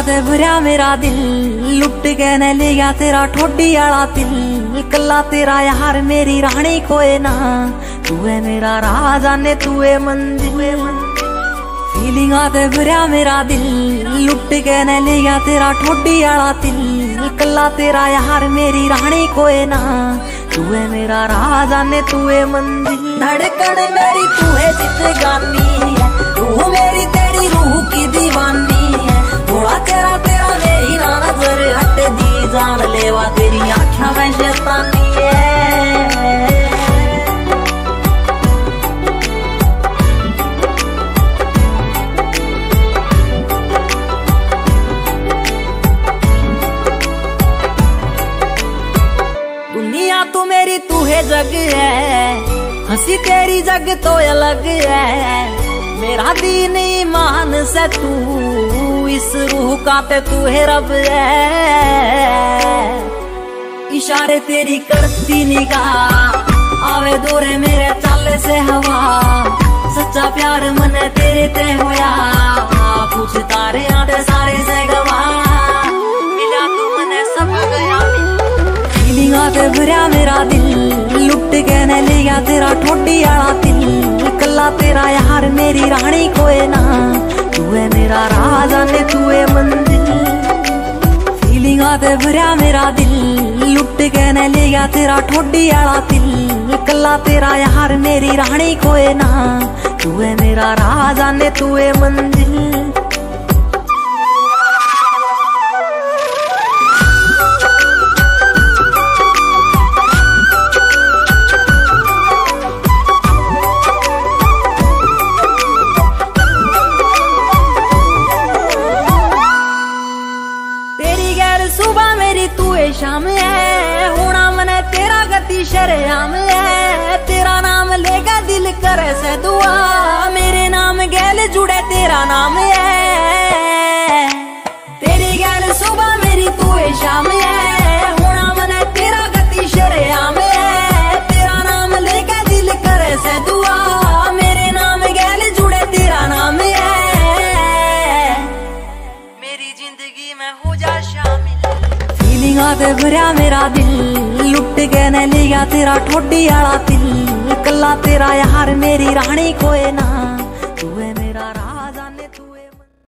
ते भरया मेरा दिल। लुट के न ले गया तेरा ठोडी आला दिल। कला तेरा यार मेरी रानी कोई ना। तू है मेरा राजा ने तू है मंदिर। फीलिंग आते भरया मेरा दिल। लुट के न ले गया तेरा ठोडी आला दिल। कला तेरा यार मेरी रानी कोई ना। तू है मेरा राजा ने तू है मंदिर। धड़कन मेरी तू है जित गानी है। तू मेरी तेरी रूह की लेवा तेरी आँखा में शैतानी दुनिया तू मेरी तू है जग है, हँसी तेरी जग तो अलग है। मेरा दीन ईमान से तू इस रूह का ते तू है रब है। इशारे तेरी करती निगाह, आवे दोरे मेरे चाले से हवा। सच्चा प्यार मन तेरे ते होया, पूछ तारे आते सारे से गवा मिला तू मने सब गया। फीलिंग आते भरया मेरा दिल, लुट के न ले गया तेरा ठोडी आला दिल कला तेरा यार मेरी रानी कोई ना, तू है मेरा आते मेरा दिल, लुट के न ले गया तेरा ठोडी आला दिल कला तेरा यार मेरी रानी कोई ना, तू है मेरा राजा ने तू है मंदिर तेरी सुबह मेरी तू है शाम है। होना मने तेरा गति शरेआम है। तेरा नाम लेगा दिल करे से लिया तेरा मेरा दिल। लुट के न लिया तेरा ठोडी आला दिल कला तेरा यार मेरी रानी कोई ना। तू है मेरा